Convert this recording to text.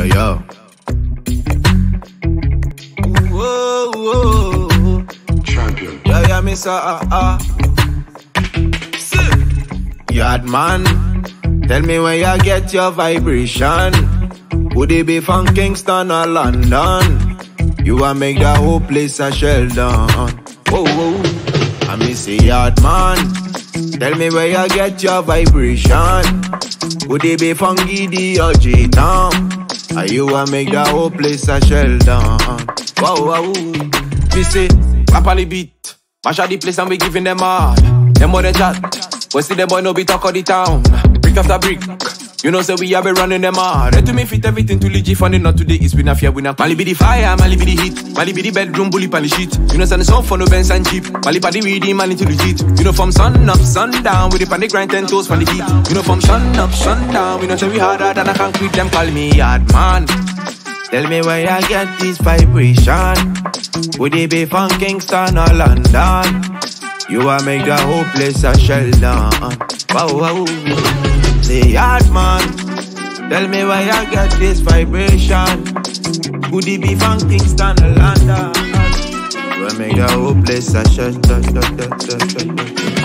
Yo, yo. Whoa, whoa. Champion. Yeah, yeah, me say, ah, ah. Yard man, tell me where you get your vibration. Would it be from Kingston or London? You a make the whole place a shell down. Whoa, whoa. I me say, yard man, tell me where you get your vibration. Would it be from Giddy or J-Town? Are you a make the whole place a shell down? Wow, whoa. Me say, the beat. Mash out the place and we giving them hard. Them more than chat. But see them boy no be talk of the town. Brick after brick. You know say we have been running them hard. To me fit everything to legit funny not today. It's been a fear we not. Mali be the fire, Mali be the heat. Mali be the bedroom bully pan the sheet. You know send the song for no Benz and cheap. Mali pa the reading man into legit. You know from sun up, sun down. With the pan the grind ten toes from the heat. You know from sun up, sun down. We know say we harder than a concrete. Them call me yard man. Tell me where you get this vibration. Would it be from Kingston or London? You a make the whole place a shell down. Wow, wow. Say hard man. Tell me where you get this vibration. Would it be from Kingston or London? A make the whole place a shell down.